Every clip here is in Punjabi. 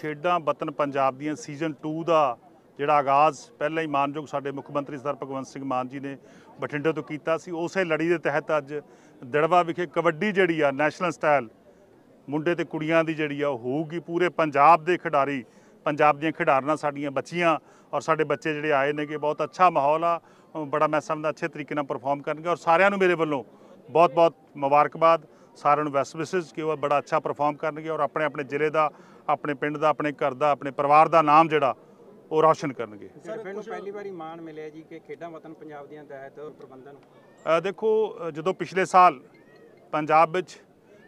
ਖੇਡਾਂ ਵਤਨ ਪੰਜਾਬ ਦੀਆਂ ਸੀਜ਼ਨ 2 ਦਾ ਜਿਹੜਾ ਆਗਾਜ਼ ਪਹਿਲਾਂ ਹੀ ਮਾਨਯੋਗ ਸਾਡੇ ਮੁੱਖ ਮੰਤਰੀ ਸਰਦਾਰ ਭਗਵੰਤ ਸਿੰਘ ਮਾਨ ਜੀ ਨੇ ਬਠਿੰਡੇ ਤੋਂ ਕੀਤਾ ਸੀ, ਉਸੇ ਲੜੀ ਦੇ ਤਹਿਤ ਅੱਜ ਦੜਵਾ ਵਿਖੇ ਕਬੱਡੀ ਜਿਹੜੀ ਆ ਨੈਸ਼ਨਲ ਸਟਾਈਲ ਮੁੰਡੇ ਤੇ ਕੁੜੀਆਂ ਦੀ ਜਿਹੜੀ ਆ, ਉਹ ਹੋਊਗੀ ਪੂਰੇ ਪੰਜਾਬ ਦੇ ਖਿਡਾਰੀ, ਪੰਜਾਬ ਦੀਆਂ ਖਿਡਾਰਨਾਂ ਸਾਡੀਆਂ ਬੱਚੀਆਂ ਔਰ ਸਾਡੇ ਬੱਚੇ ਜਿਹੜੇ ਆਏ ਨੇ ਕਿ ਬਹੁਤ ਅੱਛਾ ਮਾਹੌਲ ਆ ਬੜਾ ਮੈਂ ਸਮਝਦਾ ਅੱਛੇ ਤਰੀਕੇ ਨਾਲ ਪਰਫਾਰਮ ਕਰਨਗੇ ਔਰ ਸਾਰਿਆਂ ਨੂੰ ਮੇਰੇ ਵੱਲੋਂ ਬਹੁਤ ਬਹੁਤ ਮੁਬਾਰਕਬਾਦ। ਸਾਰਿਆਂ ਨੂੰ ਬੈਸਟ ਵਿਸ਼ੇਸ ਕਿ ਉਹ ਬੜਾ ਅੱਛਾ ਪਰਫਾਰਮ ਕਰਨਗੇ ਔਰ ਆਪਣੇ ਆਪਣੇ ਜ਼ਿਲ੍ਹੇ ਦਾ ਆਪਣੇ ਪਿੰਡ ਦਾ ਆਪਣੇ ਘਰ ਦਾ ਆਪਣੇ ਪਰਿਵਾਰ ਦਾ ਨਾਮ ਜਿਹੜਾ ਉਹ ਰੌਸ਼ਨ ਕਰਨਗੇ। ਸਰ ਨੂੰ ਪਹਿਲੀ ਵਾਰੀ ਮਾਣ ਮਿਲਿਆ ਜੀ ਕਿ ਖੇਡਾਂ ਵਤਨ ਪੰਜਾਬ ਦੀਆਂ ਤਹਿਤ ਪ੍ਰਬੰਧਨ ਦੇਖੋ ਜਦੋਂ ਪਿਛਲੇ ਸਾਲ ਪੰਜਾਬ ਵਿੱਚ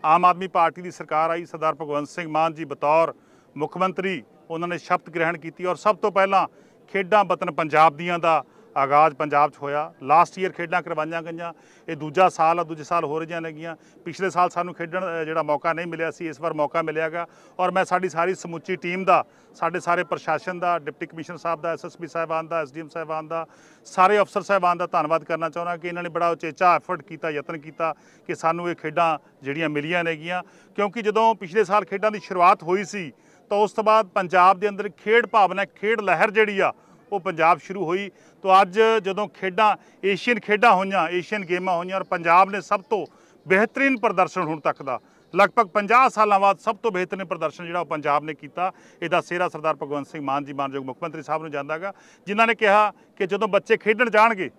ਆਮ ਆਦਮੀ ਪਾਰਟੀ ਦੀ ਸਰਕਾਰ ਆਈ ਸਰਦਾਰ ਭਗਵੰਤ ਸਿੰਘ ਮਾਨ ਜੀ ਬਤੌਰ ਮੁੱਖ ਮੰਤਰੀ ਉਹਨਾਂ ਨੇ ਸ਼ਪਥ ਗ੍ਰਹਿਣ ਕੀਤੀ ਔਰ ਸਭ ਤੋਂ ਪਹਿਲਾਂ ਖੇਡਾਂ ਵਤਨ ਪੰਜਾਬ ਦੀਆਂ ਦਾ ਆਗਾਜ਼ ਪੰਜਾਬ 'ਚ ਹੋਇਆ। ਲਾਸਟ ਈਅਰ ਖੇਡਾਂ ਕਰਵਾਈਆਂ ਗਈਆਂ। ਇਹ ਦੂਜਾ ਸਾਲ ਆ, ਦੂਜੇ ਸਾਲ ਹੋ ਰਹੀਆਂ ਨੇਗੀਆਂ। ਪਿਛਲੇ ਸਾਲ ਸਾਨੂੰ ਖੇਡਣ ਜਿਹੜਾ ਮੌਕਾ ਨਹੀਂ ਮਿਲਿਆ ਸੀ, ਇਸ ਵਾਰ ਮੌਕਾ ਮਿਲਿਆਗਾ ਔਰ ਮੈਂ ਸਾਡੀ ਸਾਰੀ ਸਮੁੱਚੀ ਟੀਮ ਦਾ, ਸਾਡੇ ਸਾਰੇ ਪ੍ਰਸ਼ਾਸਨ ਦਾ, ਡਿਪਟੀ ਕਮਿਸ਼ਨਰ ਸਾਹਿਬ ਦਾ ਐਸਐਸਪੀ ਸਾਹਿਬਾਨ ਦਾ ਐਸਡੀਐਮ ਸਾਹਿਬਾਨ ਦਾ, ਸਾਰੇ ਅਫਸਰ ਸਾਹਿਬਾਨ ਦਾ ਧੰਨਵਾਦ ਕਰਨਾ ਚਾਹੁੰਦਾ ਕਿ ਇਹਨਾਂ ਨੇ ਬੜਾ ਉਚੇਚਾ ਐਫਰਟ ਕੀਤਾ, ਯਤਨ ਕੀਤਾ ਕਿ ਸਾਨੂੰ ਇਹ ਖੇਡਾਂ ਜਿਹੜੀਆਂ ਮਿਲੀਆਂ ਨੇਗੀਆਂ। ਕਿਉਂਕਿ ਜਦੋਂ ਪਿਛਲੇ ਸਾਲ ਖੇਡਾਂ ਦੀ ਸ਼ੁਰੂਆਤ ਹੋਈ ਸੀ, ਤਾਂ ਉਸ ਤੋਂ ਬਾਅਦ ਪੰਜਾਬ ਦੇ ਅੰਦਰ ਖੇਡ ਭਾਵਨਾ, ਖੇਡ ਲਹਿਰ ਜਿਹੜੀ ਆ ਉਹ ਪੰਜਾਬ ਸ਼ੁਰੂ ਹੋਈ। ਤਾਂ ਅੱਜ ਜਦੋਂ ਖੇਡਾਂ, ਏਸ਼ੀਅਨ ਖੇਡਾਂ ਹੋਈਆਂ, ਏਸ਼ੀਅਨ ਗੇਮਾਂ ਹੋਈਆਂ ਔਰ ਪੰਜਾਬ ਨੇ ਸਭ ਤੋਂ ਬਿਹਤਰੀਨ ਪ੍ਰਦਰਸ਼ਨ ਹੁਣ ਤੱਕ ਦਾ, ਲਗਭਗ 50 ਸਾਲਾਂ ਬਾਅਦ ਸਭ ਤੋਂ ਬਿਹਤਰੀਨ ਪ੍ਰਦਰਸ਼ਨ ਜਿਹੜਾ ਉਹ ਪੰਜਾਬ ਨੇ ਕੀਤਾ। ਇਹਦਾ ਸਿਹਰਾ ਸਰਦਾਰ ਭਗਵੰਤ ਸਿੰਘ ਮਾਨ ਜੀ ਮਾਨਯੋਗ ਮੁੱਖ ਮੰਤਰੀ ਸਾਹਿਬ ਨੂੰ ਜਾਂਦਾਗਾ, ਜਿਨ੍ਹਾਂ ਨੇ ਕਿਹਾ ਕਿ ਜਦੋਂ ਬੱਚੇ ਖੇਡਣ ਜਾਣਗੇ,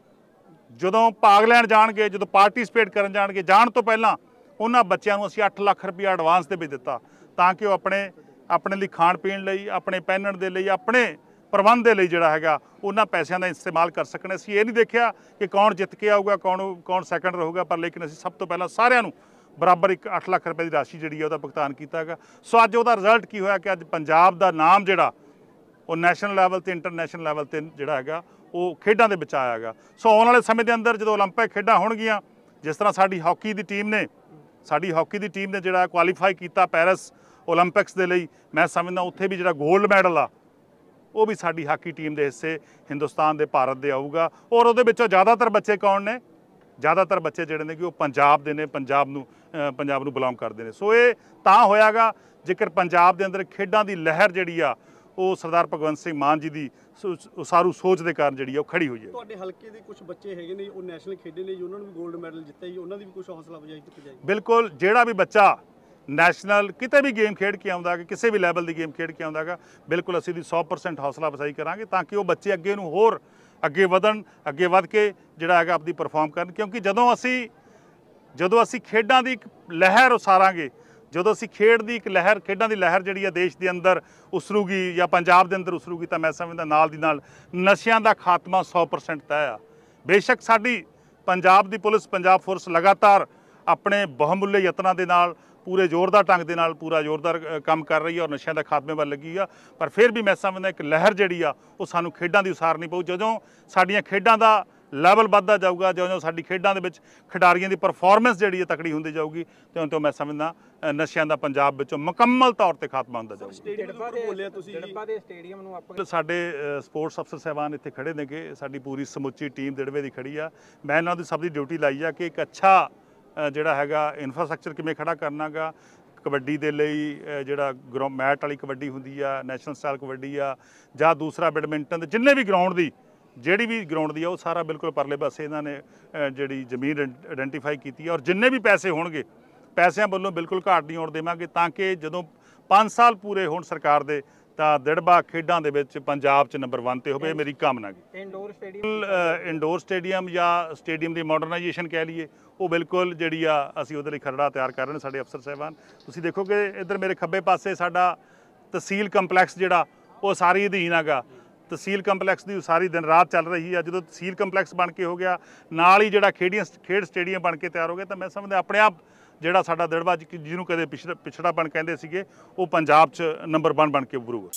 ਜਦੋਂ ਭਾਗ ਲੈਣ ਜਾਣਗੇ, ਜਦੋਂ ਪਾਰਟਿਸਿਪੇਟ ਕਰਨ ਜਾਣਗੇ, ਜਾਣ ਤੋਂ ਪਹਿਲਾਂ ਉਹਨਾਂ ਬੱਚਿਆਂ ਨੂੰ ਅਸੀਂ 8 ਲੱਖ ਰੁਪਏ ਐਡਵਾਂਸ ਦੇ ਵਿੱਚ ਦਿੱਤਾ, ਤਾਂ ਕਿ ਉਹ ਆਪਣੇ ਆਪਣੇ ਲਈ ਖਾਣ ਪੀਣ ਲਈ, ਆਪਣੇ ਪਹਿਨਣ ਦੇ ਲਈ, ਆਪਣੇ ਪ੍ਰਬੰਧ ਦੇ ਲਈ ਜਿਹੜਾ ਹੈਗਾ, ਉਹਨਾਂ ਪੈਸਿਆਂ ਦਾ ਇਸਤੇਮਾਲ ਕਰ ਸਕਣ। ਅਸੀਂ ਇਹ ਨਹੀਂ ਦੇਖਿਆ ਕਿ ਕੌਣ ਜਿੱਤ ਕੇ ਆਊਗਾ, ਕੌਣ ਕੌਣ ਸੈਕੰਡ ਰਹੂਗਾ, ਪਰ ਲੇਕਿਨ ਅਸੀਂ ਸਭ ਤੋਂ ਪਹਿਲਾਂ ਸਾਰਿਆਂ ਨੂੰ ਬਰਾਬਰ 1.8 ਲੱਖ ਰੁਪਏ ਦੀ ਰਾਸ਼ੀ ਜਿਹੜੀ ਹੈ ਉਹਦਾ ਭੁਗਤਾਨ ਕੀਤਾ ਹੈਗਾ। ਸੋ ਅੱਜ ਉਹਦਾ ਰਿਜ਼ਲਟ ਕੀ ਹੋਇਆ ਕਿ ਅੱਜ ਪੰਜਾਬ ਦਾ ਨਾਮ ਜਿਹੜਾ, ਉਹ ਨੈਸ਼ਨਲ ਲੈਵਲ ਤੇ ਇੰਟਰਨੈਸ਼ਨਲ ਲੈਵਲ ਤੇ ਜਿਹੜਾ ਹੈਗਾ, ਉਹ ਖੇਡਾਂ ਦੇ ਵਿੱਚ ਆਇਆ ਹੈਗਾ। ਸੋ ਆਉਣ ਵਾਲੇ ਸਮੇਂ ਦੇ ਅੰਦਰ ਜਦੋਂ 올림픽 ਖੇਡਾਂ ਹੋਣਗੀਆਂ, ਜਿਸ ਤਰ੍ਹਾਂ ਸਾਡੀ ਹਾਕੀ ਦੀ ਟੀਮ ਨੇ, ਸਾਡੀ ਹਾਕੀ ਦੀ ਟੀਮ ਨੇ ਜਿਹੜਾ ਕੁਆਲੀਫਾਈ ਕੀਤਾ ਪੈਰਿਸ 올림픽ਸ ਦੇ ਲਈ, ਮੈਂ ਸਮਝਦਾ ਉੱਥੇ ਵੀ ਜਿਹੜਾ 골ਡ ਮੈਡਲ ਆ ਉਹ ਵੀ ਸਾਡੀ ਹਾਕੀ ਟੀਮ ਦੇ ਹਿੱਸੇ ਹਿੰਦੁਸਤਾਨ ਦੇ ਭਾਰਤ ਦੇ ਆਊਗਾ। ਔਰ ਉਹਦੇ ਵਿੱਚੋਂ ਜ਼ਿਆਦਾਤਰ ਬੱਚੇ ਕੌਣ ਨੇ? ਜ਼ਿਆਦਾਤਰ ਬੱਚੇ ਜਿਹੜੇ ਨੇ ਕਿ ਉਹ ਪੰਜਾਬ ਦੇ ਨੇ ਪੰਜਾਬ ਨੂੰ ਪੰਜਾਬ ਨੂੰ ਬਿਲੋਂਗ ਕਰਦੇ ਨੇ। ਸੋ ਇਹ ਤਾਂ ਹੋਇਆਗਾ ਜੇਕਰ ਪੰਜਾਬ ਦੇ ਅੰਦਰ ਖੇਡਾਂ ਦੀ ਲਹਿਰ ਜਿਹੜੀ ਆ ਉਹ ਸਰਦਾਰ ਭਗਵੰਤ ਸਿੰਘ ਮਾਨ ਜੀ ਦੀ ਉਸਾਰੂ ਸੋਚ ਦੇ ਕਾਰਨ ਜਿਹੜੀ ਆ ਉਹ ਖੜੀ ਹੋਈ ਹੈ। ਤੁਹਾਡੇ ਹਲਕੇ ਦੇ ਕੁਝ ਬੱਚੇ ਹੈਗੇ ਨੇ ਉਹ ਨੈਸ਼ਨਲ ਖੇਡੇ ਨੇ ਜੀ ਉਹਨਾਂ ਨੂੰ ਵੀ 골ਡ ਮੈਡਲ ਜਿੱਤਿਆ ਜੀ ਉਹਨਾਂ ਦੀ ਵੀ ਕੁਝ ਹੌਸਲਾ ਅਫਜ਼ਾਈ ਕੀਤੀ ਜਾਏਗੀ। ਬਿਲਕੁਲ ਜਿਹੜਾ ਵੀ ਬੱਚਾ ਨੈਸ਼ਨਲ ਕਿਤੇ ਵੀ ਗੇਮ ਖੇਡ ਕੇ ਆਉਂਦਾ ਕਿ ਕਿਸੇ ਵੀ ਲੈਵਲ ਦੀ ਗੇਮ ਖੇਡ ਕੇ ਆਉਂਦਾਗਾ ਬਿਲਕੁਲ ਅਸੀਂ ਦੀ 100% ਹੌਸਲਾ ਅਫਜ਼ਾਈ ਕਰਾਂਗੇ ਤਾਂ ਕਿ ਉਹ ਬੱਚੇ ਅੱਗੇ ਨੂੰ ਹੋਰ ਅੱਗੇ ਵਧਣ, ਅੱਗੇ ਵਧ ਕੇ ਜਿਹੜਾ ਹੈਗਾ ਆਪਦੀ ਪਰਫਾਰਮ ਕਰਨ, ਕਿਉਂਕਿ ਜਦੋਂ ਅਸੀਂ ਜਦੋਂ ਅਸੀਂ ਖੇਡਾਂ ਦੀ ਇੱਕ ਲਹਿਰ ਉਸਾਰਾਂਗੇ, ਜਦੋਂ ਅਸੀਂ ਖੇਡ ਦੀ ਇੱਕ ਲਹਿਰ, ਖੇਡਾਂ ਦੀ ਲਹਿਰ ਜਿਹੜੀ ਆ ਦੇਸ਼ ਦੇ ਅੰਦਰ ਉਸਰੂਗੀ ਜਾਂ ਪੰਜਾਬ ਦੇ ਅੰਦਰ ਉਸਰੂਗੀ ਤਾਂ ਮੈਂ ਸਮਝਦਾ ਨਾਲ ਦੀ ਨਾਲ ਨਸ਼ਿਆਂ ਦਾ ਖਾਤਮਾ 100% ਤੈਅ ਆ। ਬੇਸ਼ੱਕ ਸਾਡੀ ਪੰਜਾਬ ਦੀ ਪੁਲਿਸ, ਪੰਜਾਬ ਫੋਰਸ ਲਗਾਤਾਰ ਆਪਣੇ ਬਹੁਮੁੱਲੇ ਯਤਨਾਂ ਦੇ ਨਾਲ ਪੂਰੇ ਜ਼ੋਰਦਾਰ ਢੰਗ ਦੇ ਨਾਲ ਪੂਰਾ ਜ਼ੋਰਦਾਰ ਕੰਮ ਕਰ ਰਹੀ ਹੈ ਔਰ ਨਸ਼ਿਆਂ ਦਾ ਖਾਤਮੇ ਵੱਲ ਲੱਗੀ ਆ। ਪਰ ਫਿਰ ਵੀ ਮੈਂ ਸਮਝਦਾ ਇੱਕ ਲਹਿਰ ਜਿਹੜੀ ਆ ਉਹ ਸਾਨੂੰ ਖੇਡਾਂ ਦੀ ਉਸਾਰਨੀ ਪਊ। ਜਦੋਂ ਸਾਡੀਆਂ ਖੇਡਾਂ ਦਾ ਲੈਵਲ ਵੱਧਦਾ ਜਾਊਗਾ ਜਿਉਂ-ਜਿਉਂ ਸਾਡੀ ਖੇਡਾਂ ਦੇ ਵਿੱਚ ਖਿਡਾਰੀਆਂ ਦੀ ਪਰਫਾਰਮੈਂਸ ਜਿਹੜੀ ਹੈ ਤਕੜੀ ਹੁੰਦੀ ਜਾਊਗੀ ਤਿਉਂ-ਤਿਉਂ ਮੈਂ ਸਮਝਦਾ ਨਸ਼ਿਆਂ ਦਾ ਪੰਜਾਬ ਵਿੱਚੋਂ ਮੁਕੰਮਲ ਤੌਰ ਤੇ ਖਾਤਮਾ ਹੁੰਦਾ ਜਾਊਗਾ। ਸਟੇਡੀਅਮ ਡੜਪਾ ਦੇ ਬੋਲਿਆ ਤੁਸੀਂ। ਜੀ ਡੜਪਾ ਦੇ ਸਟੇਡੀਅਮ ਨੂੰ ਆਪਾਂ ਸਾਡੇ ਸਪੋਰਟਸ ਅਫਸਰ ਸਾਹਿਬਾਨ ਇੱਥੇ ਖੜੇ ਨੇਗੇ। ਸਾਡੀ ਪੂਰੀ ਸਮੁੱਚੀ ਟੀਮ ਦਿੜਵੇ ਦੀ ਖੜੀ ਆ। ਮੈਂ ਇਹਨਾਂ ਦੀ ਸਭ ਦੀ ਡਿਊਟੀ ਲਾਈ ਆ ਕਿ ਇੱਕ ਅੱਛਾ ਜਿਹੜਾ ਹੈਗਾ ਇਨਫਰਾਸਟ੍ਰਕਚਰ ਕਿਵੇਂ ਖੜਾ ਕਰਨਾਗਾ? ਕਬੱਡੀ ਦੇ ਲਈ ਜਿਹੜਾ ਗਰਾਊਂ ਮੈਟ ਵਾਲੀ ਕਬੱਡੀ ਹੁੰਦੀ ਆ ਨੈਸ਼ਨਲ ਸਟਾਈਲ ਕਬੱਡੀ ਆ, ਜਾਂ ਦੂਸਰਾ ਬੈਡਮਿੰਟਨ ਦੇ ਜਿੰਨੇ ਵੀ ਗਰਾਊਂਡ ਦੀ, ਜਿਹੜੀ ਵੀ ਗਰਾਊਂਡ ਦੀ ਆ, ਉਹ ਸਾਰਾ ਬਿਲਕੁਲ ਪਰਲੇ ਪਾਸੇ ਇਹਨਾਂ ਨੇ ਜਿਹੜੀ ਜ਼ਮੀਨ ਆਇਡੈਂਟੀਫਾਈ ਕੀਤੀ ਆ, ਔਰ ਜਿੰਨੇ ਵੀ ਪੈਸੇ ਹੋਣਗੇ, ਪੈਸਿਆਂ ਵੱਲੋਂ ਬਿਲਕੁਲ ਘਾਟ ਨਹੀਂ ਆਉਣ ਦੇਵਾਂਗੇ, ਤਾਂ ਕਿ ਜਦੋਂ 5 ਸਾਲ ਪੂਰੇ ਹੋਣ ਸਰਕਾਰ ਦੇ ਤਾਂ ਦਿੜਬਾ ਖੇਡਾਂ ਦੇ ਵਿੱਚ ਪੰਜਾਬ 'ਚ ਨੰਬਰ 1 ਤੇ ਹੋਵੇ ਇਹ ਮੇਰੀ ਕਾਮਨਾ ਹੈ ਇੰਡੋਰ ਸਟੇਡੀਅਮ ਇੰਡੋਰ ਸਟੇਡੀਅਮ ਜਾਂ ਸਟੇਡੀਅਮ ਦੀ ਮਾਡਰਨਾਈਜੇਸ਼ਨ ਕਹਿ ਲਈਏ ਉਹ ਬਿਲਕੁਲ ਜਿਹੜੀ ਆ ਅਸੀਂ ਉਹਦੇ ਲਈ ਖਰੜਾ ਤਿਆਰ ਕਰ ਰਹੇ ਨੇ ਸਾਡੇ ਅਫਸਰ ਸਾਹਿਬਾਨ। ਤੁਸੀਂ ਦੇਖੋਗੇ ਇੱਧਰ ਮੇਰੇ ਖੱਬੇ ਪਾਸੇ ਸਾਡਾ ਤਹਿਸੀਲ ਕੰਪਲੈਕਸ ਜਿਹੜਾ ਉਹ ਸਾਰੀ ਅਧੀਨ ਹੈਗਾ। ਤਹਿਸੀਲ ਕੰਪਲੈਕਸ ਦੀ ਸਾਰੀ ਦਿਨ ਰਾਤ ਚੱਲ ਰਹੀ ਆ। ਜਦੋਂ ਤਹਿਸੀਲ ਕੰਪਲੈਕਸ ਬਣ ਕੇ ਹੋ ਗਿਆ ਨਾਲ ਹੀ ਜਿਹੜਾ ਖੇਡੀਆਂ ਖੇਡ ਸਟੇਡੀਅਮ ਬਣ ਕੇ ਤਿਆਰ ਹੋ ਗਿਆ ਤਾਂ ਮੈਂ ਸਮਝਦਾ ਆਪਣੇ ਆਪ ਜਿਹੜਾ ਸਾਡਾ ਦੜਬਾ ਜੀ ਜਿਹਨੂੰ ਕਦੇ ਪਿਛੜਾ ਪਿਛੜਾਪਣ ਕਹਿੰਦੇ ਸੀਗੇ, ਉਹ ਪੰਜਾਬ 'ਚ ਨੰਬਰ 1 ਬਣ ਕੇ ਉੱਭਰੂਗਾ।